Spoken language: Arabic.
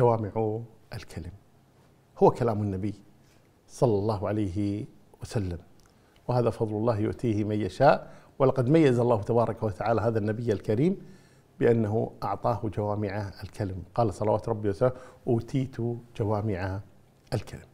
جوامع الكلم. هو كلام النبي صلى الله عليه وسلم. وهذا فضل الله يؤتيه من يشاء. ولقد ميز الله تبارك وتعالى هذا النبي الكريم بأنه أعطاه جوامع الكلم. قال صلوات ربي وسلامه أوتيت جوامع الكلم.